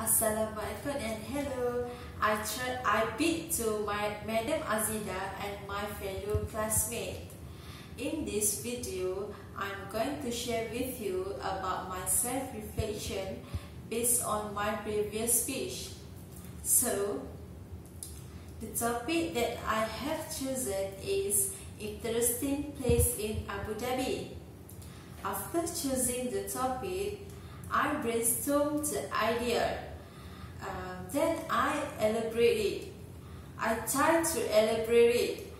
Assalamualaikum and hello. I try, I beat to my Madam Azida and my fellow classmate. In this video, I'm going to share with you about my self-reflection based on my previous speech. So, the topic that I have chosen is interesting place in Abu Dhabi. After choosing the topic, I brainstormed the idea um, then I elaborate it. I try to elaborate it.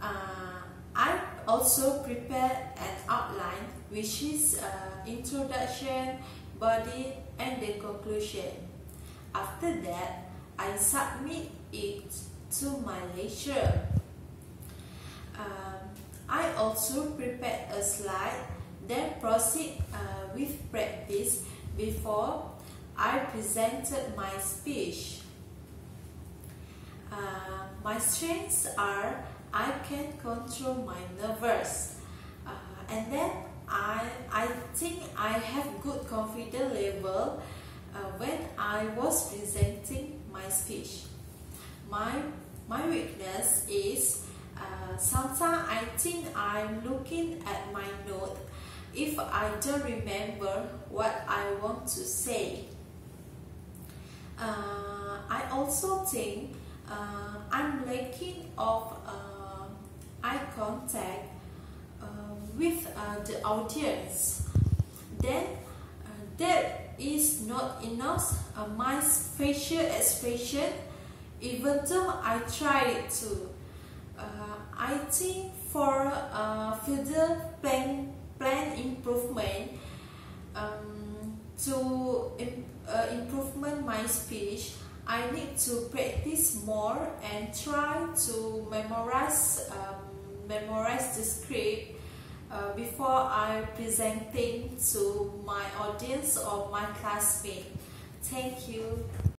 Uh, I also prepare an outline which is uh, introduction, body and the conclusion. After that, I submit it to my lecturer. Um, I also prepared a slide, then proceed uh, with practice before I presented my speech. Uh, my strengths are I can control my nerves uh, and then I, I think I have good confidence level uh, when I was presenting my speech. My, my weakness is uh, sometimes I think I'm looking at my note if I don't remember what I want to say uh, I also think uh, I'm lacking of uh, eye contact uh, with uh, the audience. Then uh, that is not enough my facial expression even though I tried to. I think for further plan, plan improvement um, to uh, improvement my speech, I need to practice more and try to memorize um, memorize the script uh, before I presenting to my audience or my classmate. Thank you.